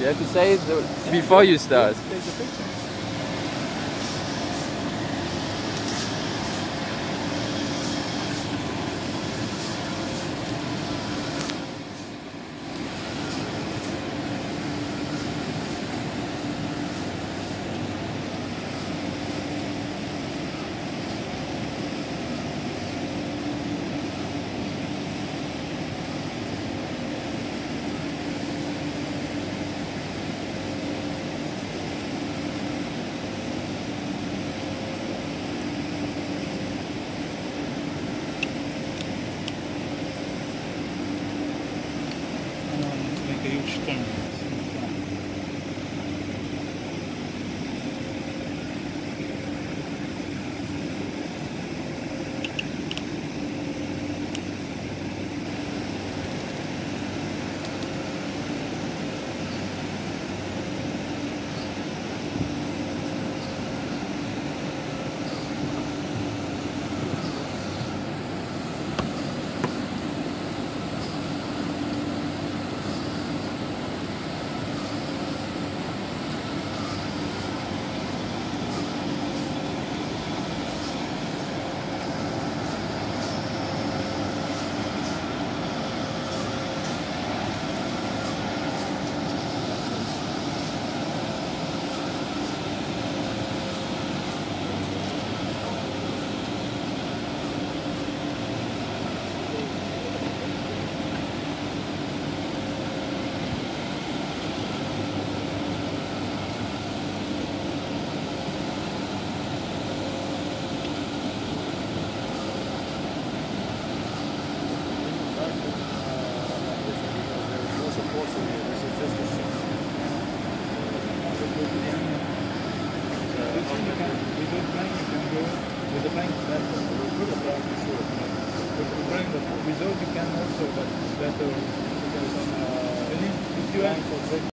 You have to say it before you start. Take the picture. strange things. Um, make a huge turn. With the bank, you can go with the bank. That's with the bank, sure. But the bank, without you can also, but it's better because on uh, if you have